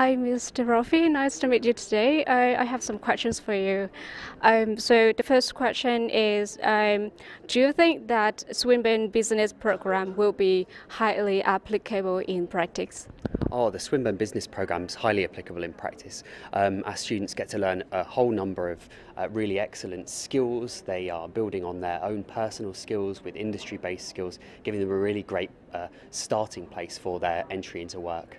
Hi, Mr. Roffee. Nice to meet you today. I, I have some questions for you. Um, so the first question is, um, do you think that Swinburne Business Program will be highly applicable in practice? Oh, the Swinburne Business Programme is highly applicable in practice. Um, our students get to learn a whole number of uh, really excellent skills. They are building on their own personal skills with industry-based skills, giving them a really great uh, starting place for their entry into work.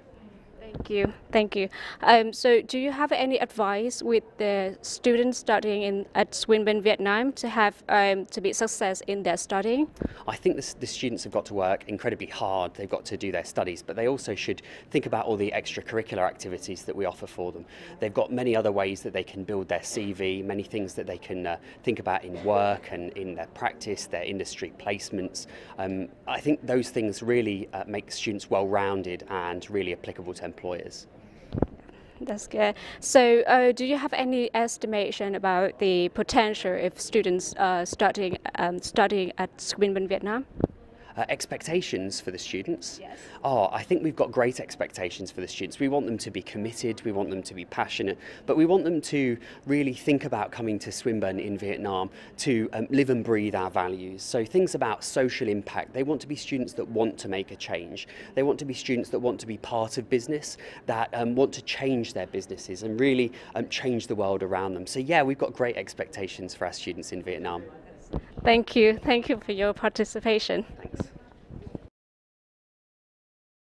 Thank you. Thank you. Um, so, do you have any advice with the students studying in at Swinburne, Vietnam, to have um, to be success in their studying? I think the, the, students have got to work incredibly hard. They've got to do their studies, but they also should think about all the extracurricular activities that we offer for them. They've got many other ways that they can build their CV, many things that they can uh, think about in work and in their practice, their industry placements. Um, I think those things really uh, make students well-rounded and really applicable to employers. That's good. So, uh, do you have any estimation about the potential if students uh, studying um, studying at Swinburne Vietnam? Uh, expectations for the students. Yes. Oh, I think we've got great expectations for the students. We want them to be committed, we want them to be passionate, but we want them to really think about coming to Swinburne in Vietnam to um, live and breathe our values. So things about social impact. They want to be students that want to make a change. They want to be students that want to be part of business, that um, want to change their businesses and really um, change the world around them. So yeah, we've got great expectations for our students in Vietnam. Thank you. Thank you for your participation. Thanks.